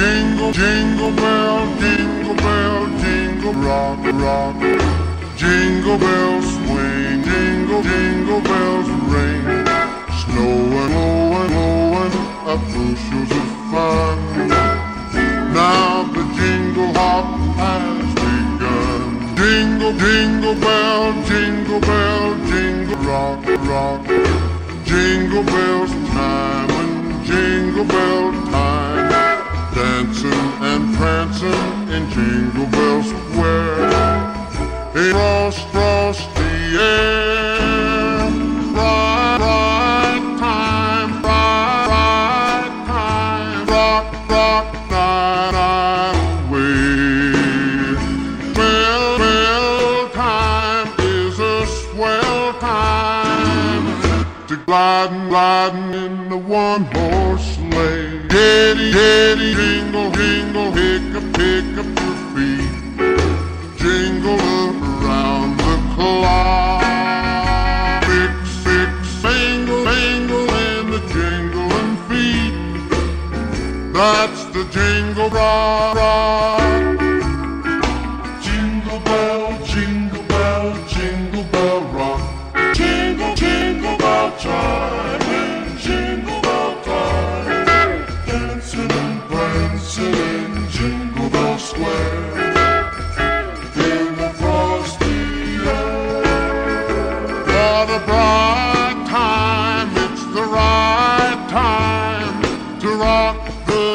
jingle, jingle bell, jingle bell, jingle rock, rock. Jingle bells swing, jingle, jingle bells ring. Snowing, blowing, blowing up bushels of fun. Now the jingle hop has begun. Jingle, jingle bell, jingle bell, jingle rock, rock. Jingle bells time and jingle bell time. Across, across the air. Right, right time, right, right time. Rock, rock, night, night away. Bell, bell time is a swell time to gliding, gliding in the one horse sleigh. Giddy, giddy, jingle, That's the jingle rock. rock. Jingle bell, jingle bell, jingle bell rock. Jingle, jingle bell chime in jingle bell time. Dancing and prancing in Jingle Bell Square.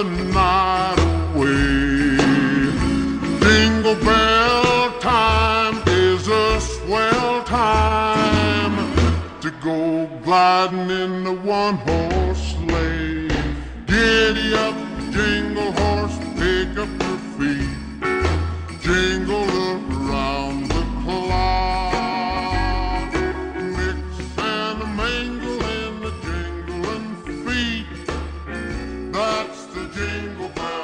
Night away. Jingle bell time is a swell time to go gliding in the one horse sleigh. Giddy up, jingle horse. the jingle bell.